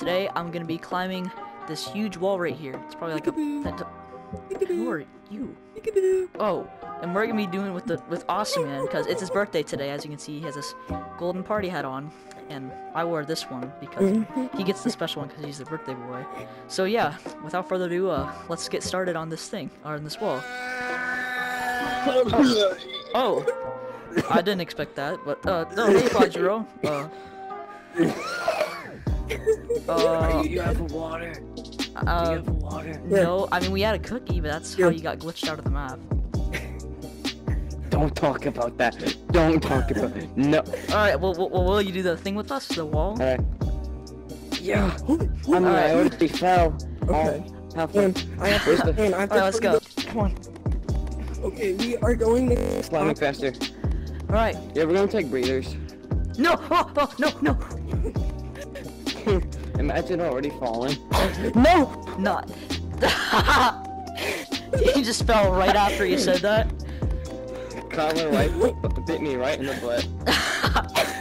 Today I'm gonna be climbing this huge wall right here. It's probably like a. Who are you? Oh, and we're gonna be doing with the with Awesome Man because it's his birthday today. As you can see, he has this golden party hat on, and I wore this one because he gets the special one because he's the birthday boy. So yeah, without further ado, uh, let's get started on this thing or on this wall. Oh, I didn't expect that, but uh, no, hey, Pajero. Uh, uh, you have water. you uh, have water. no, I mean we had a cookie, but that's how you got glitched out of the map. Don't talk about that. Don't talk about No. All right, well, well, well, will you do the thing with us, the wall? Alright. Yeah. I mean, Alright. I already fell. Okay. Oh, have And fun. I have to, the- and I have to right, let's go. Come on. Okay, we are going to Climbing faster. All right. Yeah, we're gonna take breathers. No, oh, oh, no, no, Imagine already falling. no, not. he just fell right after you said that. Colin right bit me right in the butt.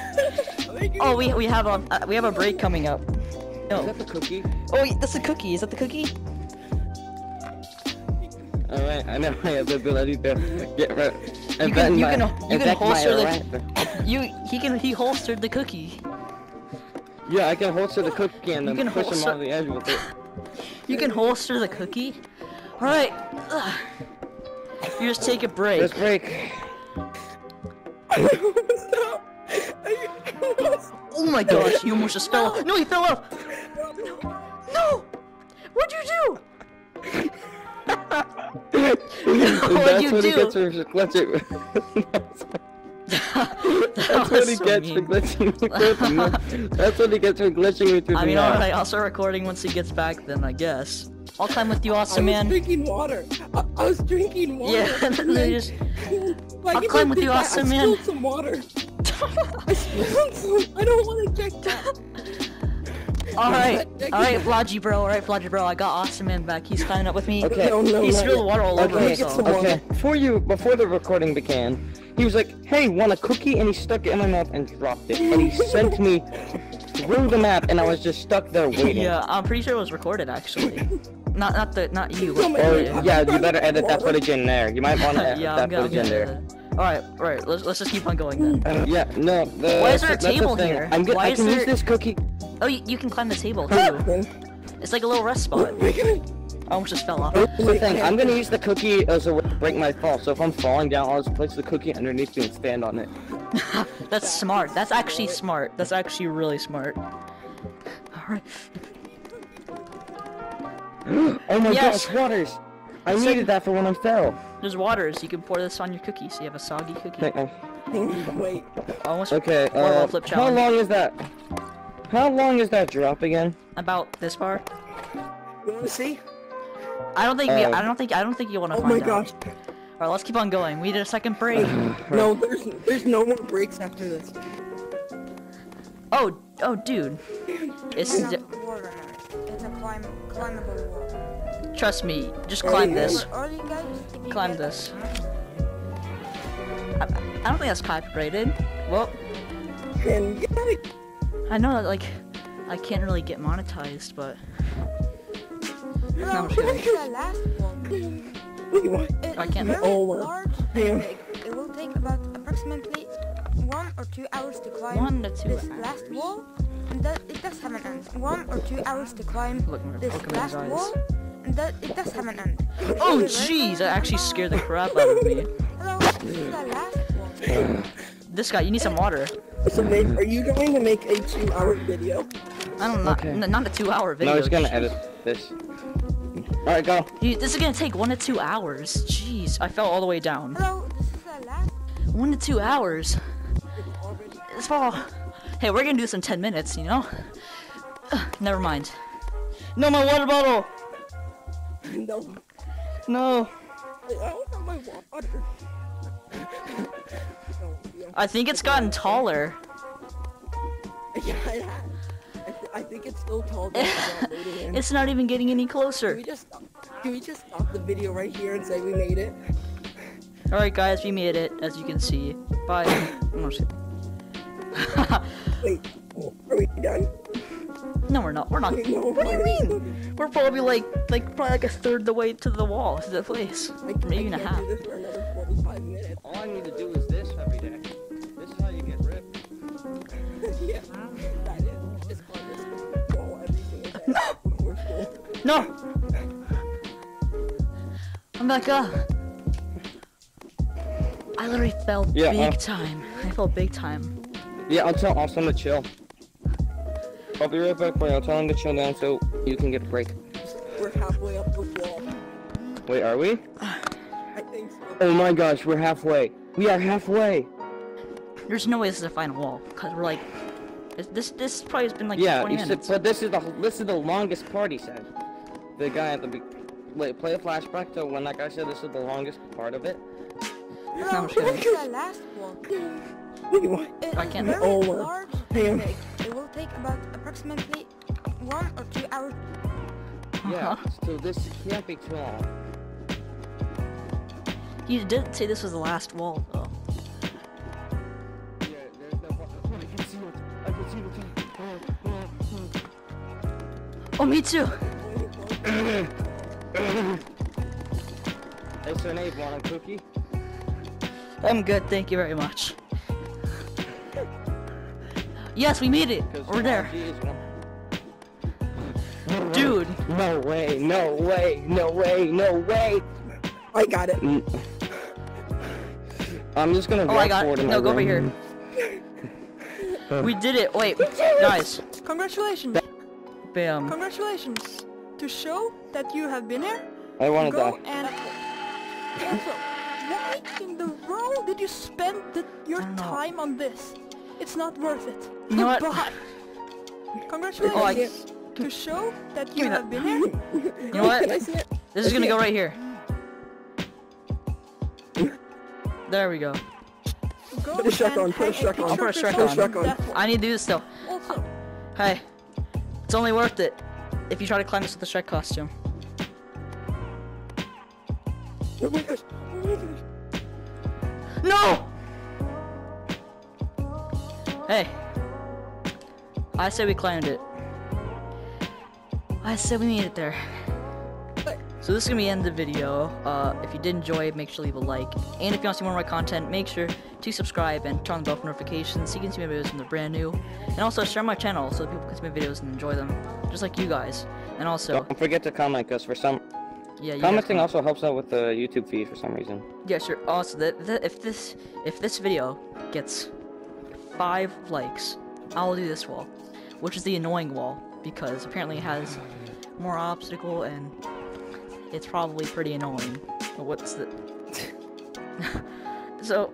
Oh, we we have a uh, we have a break coming up. Is No. that the cookie? Oh, wait, that's a cookie. Is that the cookie? Alright, I know I have the ability to get rid You can- you can- you can holster the- the... You he can he holstered the cookie. Yeah, I can holster the cookie and You then can push him holster- off the edge with it. You can holster the cookie. All right. You just take a break. Let's break. Oh my gosh, you almost just fell. Off. No, he fell off. No, no. What'd you do? That's you what he do? gets for glitching. That That's what he so gets for glitching me That's what he gets for glitching me through I mean, alright, uh, I'll start recording once he gets back then, I guess. I'll climb with you, I awesome was man. drinking water. I, I was drinking water. Yeah, and then they just... Like, I'll climb with did you, that, awesome I man. spilled some water. I spilled some. I don't want to check that. Alright, alright, Flodgy bro, alright, Flodgy bro, I got awesome man back. He's climbing up with me. Okay. No, no, He spilled water all over Okay, himself. okay. Before you, before the recording began, he was like, "Hey, want a cookie?" and he stuck it in my mouth and dropped it, and he sent me through the map, and I was just stuck there waiting. Yeah, I'm pretty sure it was recorded actually. not not the not you. Oh Or God. yeah, you better edit that footage in there. You might want to edit yeah, I'm that gonna, footage in gonna. there. Alright, alright, let's let's just keep on going then. Uh, yeah, no. The, Why is there a that's the table here? I'm good. Why I is can there- use this cookie. Oh, you, you can climb the table too. It's like a little rest spot. I almost just fell off. Thing. I'm gonna use the cookie as a way to break my fall. So if I'm falling down, I'll just place the cookie underneath me and stand on it. That's smart. That's actually smart. That's actually really smart. Alright. Oh my Yes. gosh, waters! I Second- needed that for when I fell. There's waters. You can pour this on your cookie so you have a soggy cookie. Wait. Almost okay uh, flip how long is that? How long is that drop again? about this far. You wanna see? I don't think we, Oh. I don't think I don't think you want to find it. Oh find my out. gosh. Alright, let's keep on going. We did a second break. No, there's there's no more breaks after this. oh, oh, dude. It's It's not water It's a climb climbable wall. trust me. Just climb this. For early guys, if you Climb this. I, I don't think that's copyrighted. Well, And get out I know that like I can't really get monetized, but No, I'm this the last one. of Wait, what? It- I can't- very Oh, large. damn. It, it will take about approximately one or two hours to climb One to two this hours. last wall. And that it does have an end. One or two hours to climb Look, look this at last eyes. wall. And that it does have an end. oh jeez, that actually scared the crap out of me. Hello, this is the last one. This guy, you need some water. So, Nave, are you going to make a two-hour video? I don't know, Okay. not, not a two-hour video. No, I was gonna edit this. Alright, go. Dude, this is gonna take one to two hours. Jeez, I fell all the way down. Hello, this is the last. One to two hours. It's all. Hey, we're gonna do this in ten minutes, you know? Ugh, never mind. No, my water bottle. No. No. I don't have my water. Oh, yeah. I think it's gotten taller. Yeah, it. I, th- I think it's still tall. down without loading in. It's not even getting any Can closer. we just stop? Can we just stop the video right here and say we made it? Alright, guys, we made it, as you can see. Bye. I'm just kidding. Wait, are we done? No, we're not. We're not. No, What do you we're- mean? We're probably like, like probably like a third the way to the wall to the place, Like, maybe I and a half. do this for another 45 minutes. All I need to do is No. I'm back up. I literally fell Yeah, big uh- time. I fell big time. Yeah, I'll tell Austin to chill. I'll be right back, boy. I'll tell him to chill down so you can get a break. We're halfway up the wall. Wait, are we? I think so. Oh my gosh, we're halfway. We are halfway. There's no way this is the final wall, cause we're like, this this, this probably has been like yeah, 20 you said, minutes. but this is the this is the longest part. He said. The guy at the be- wait, play a flashback to when that guy said this is the longest part of it. No, No, I'm this is the last one. Wait, what? It I can't- very Oh, large hang on. It will take about approximately one or two hours. Yeah, Uh-huh. so this can't be too long. You didn't say this was the last wall, though. Yeah, there's no. I can see it. I can see it. Uh, uh, uh, hmm. Oh, me too. Hey, Sir Nave, want a cookie? I'm good, thank you very much. Yes, we made it. 'Cause We're there. Jumanji Dude, No way, no way, no way, no way. I got it. Mm. I'm just gonna Oh, walk I got forward it. in No, go over here. we did it. Wait, guys. Congratulations! Bam. Congratulations! To show that you have been here, I wanna go die. and also, why in the world did you spend the, your I don't know. time on this? It's not worth it. You know what? Goodbye. Congratulations! Oh, I- To show that you have been here, You know what? Can I see it? This is gonna go right here. There we go. go Put a Shrek on, put a hang Shrek on. I'll put a picture Shrek yourself on. with that one. I need to do this still. Also, Hey, it's only worth it if you try to climb this with the Shrek costume. Oh my gosh. No! Hey. I say we climbed it. I said we made it there. So this is gonna be the end of the video. Uh, if you did enjoy it, make sure to leave a like. And if you want to see more of my content, make sure to subscribe and turn on the bell for notifications so you can see my videos when they're brand new. And also share my channel so people can see my videos and enjoy them, just like you guys. And also, Don't forget to comment, cause for some yeah, you commenting also helps out with the YouTube feed for some reason. Yeah, sure. Also, that, that if this if this video gets five likes, I'll do this wall, which is the annoying wall because apparently it has more obstacle and it's probably pretty annoying. But What's the? so,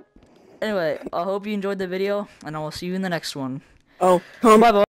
anyway, I hope you enjoyed the video, and I will see you in the next one. Oh, um, Bye bye.